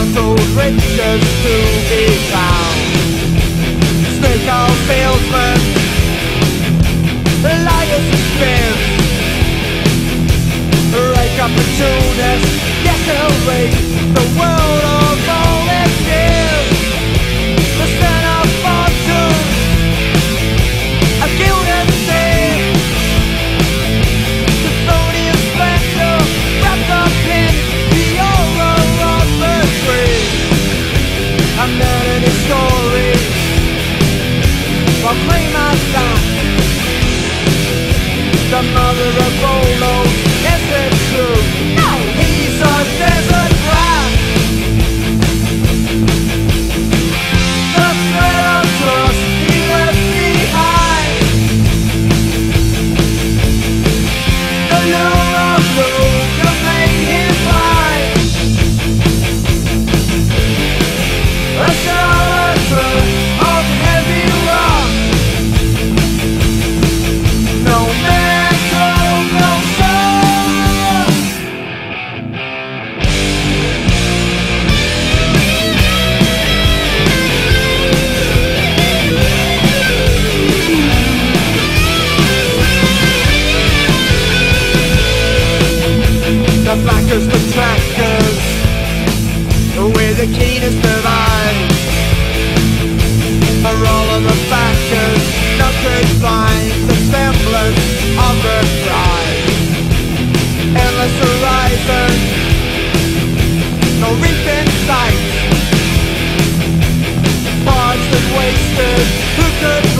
untold riches to be found. Snake oil salesman, liars and spirits. a roll for trackers We're the keenest of eyes. Are all of the backers Not good find the semblance of a prize. Endless horizon No reef in sight. Parts that wasted Who could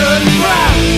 golden